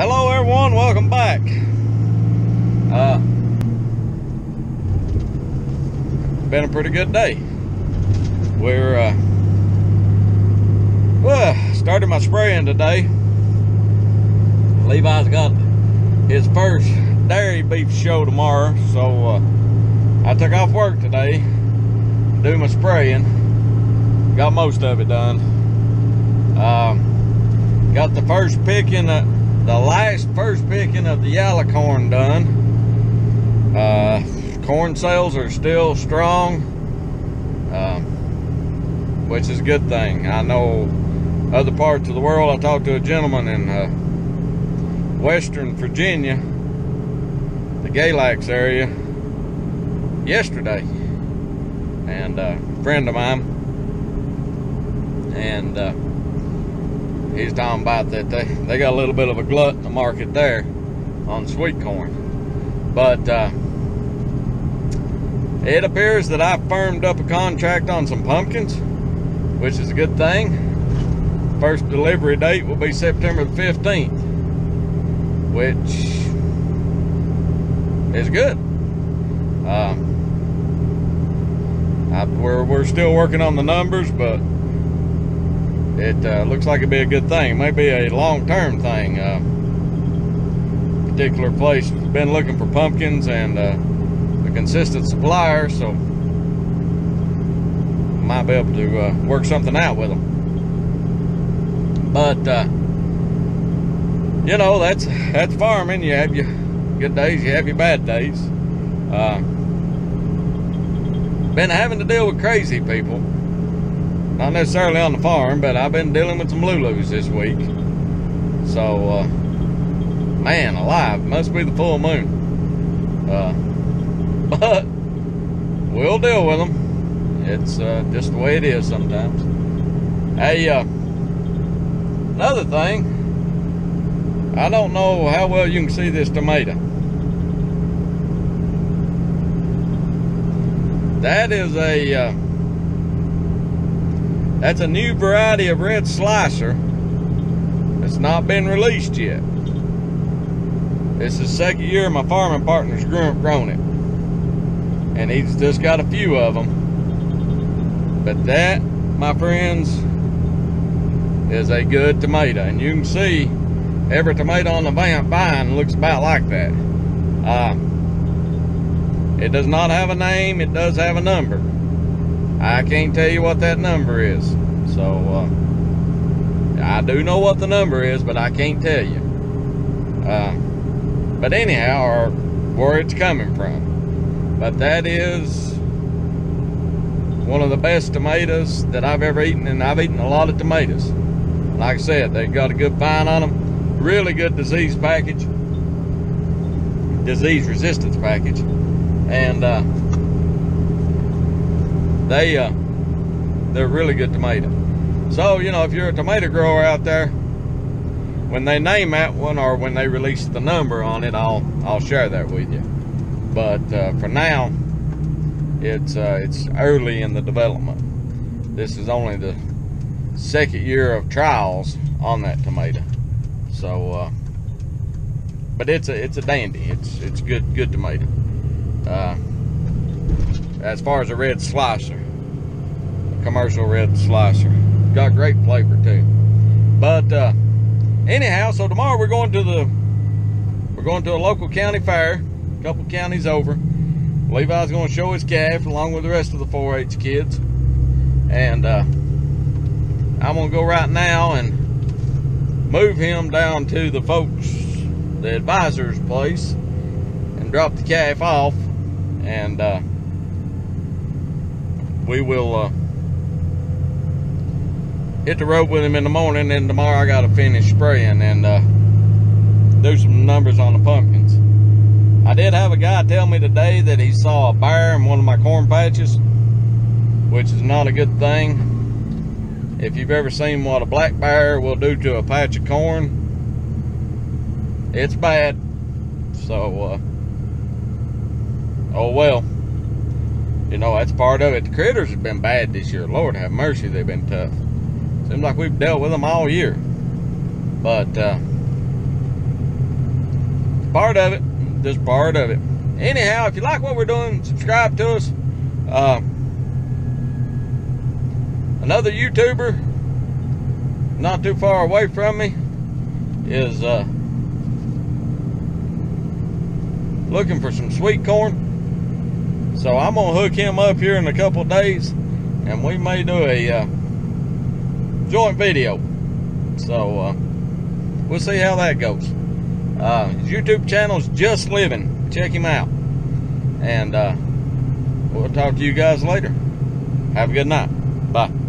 Hello everyone, welcome back. Uh, been a pretty good day. We're uh, well, started my spraying today. Levi's got his first dairy beef show tomorrow, so uh, I took off work today to do my spraying. Got most of it done. Um, got the first picking, uh, the last first picking of the yellow corn done. Uh, corn sales are still strong, um, which is a good thing. I know other parts of the world. I talked to a gentleman in uh, Western Virginia, the Galax area, yesterday, and uh, a friend of mine, and uh, he's talking about that they, they got a little bit of a glut in the market there on sweet corn. But uh, it appears that I firmed up a contract on some pumpkins, which is a good thing. First delivery date will be September the 15th, which is good. Uh, I, we're, we're still working on the numbers, but it uh, looks like it'd be a good thing. It might be a long-term thing. Uh, particular place been looking for pumpkins and uh, a consistent supplier, so might be able to uh, work something out with them. But uh, you know, that's that's farming. You have your good days, you have your bad days. Uh, been having to deal with crazy people. Not necessarily on the farm, but I've been dealing with some Lulus this week. So, uh, man, alive, must be the full moon. Uh, but we'll deal with them. It's uh, just the way it is sometimes. Hey, uh, another thing, I don't know how well you can see this tomato. That is a uh, that's a new variety of red slicer. It's not been released yet. It's the second year my farming partner's grown it. And he's just got a few of them. But that, my friends, is a good tomato. And you can see every tomato on the vine looks about like that. Uh, it does not have a name, it does have a number. I can't tell you what that number is. So, uh, I do know what the number is, but I can't tell you. Uh, but anyhow, or where it's coming from. But that is one of the best tomatoes that I've ever eaten, and I've eaten a lot of tomatoes. Like I said, they've got a good vine on them, really good disease package, disease resistance package, and uh, they uh, they're really good tomato. So you know, if you're a tomato grower out there, when they name that one or when they release the number on it, I'll I'll share that with you. But uh, for now, it's uh, it's early in the development. This is only the second year of trials on that tomato. So, uh, but it's a it's a dandy. It's it's good good tomato. Uh, as far as a red slicer, a commercial red slicer, got great flavor too. But uh, anyhow, so tomorrow we're going to the we're going to a local county fair, a couple counties over. Levi's going to show his calf along with the rest of the 4-H kids, and uh, I'm going to go right now and move him down to the folks, the advisor's place, and drop the calf off, and uh, we will uh, hit the road with him in the morning. And tomorrow I got to finish spraying and uh, do some numbers on the pumpkins. I did have a guy tell me today that he saw a bear in one of my corn patches, which is not a good thing. If you've ever seen what a black bear will do to a patch of corn, it's bad. So, uh, oh well. You know, that's part of it. The critters have been bad this year. Lord have mercy, they've been tough. Seems like we've dealt with them all year. But, uh, part of it. Just part of it. Anyhow, if you like what we're doing, subscribe to us. Uh, another YouTuber not too far away from me is uh, looking for some sweet corn. So I'm gonna hook him up here in a couple days, and we may do a uh, joint video. So uh, we'll see how that goes. Uh, his YouTube channel's Just Living. Check him out, and uh, we'll talk to you guys later. Have a good night. Bye.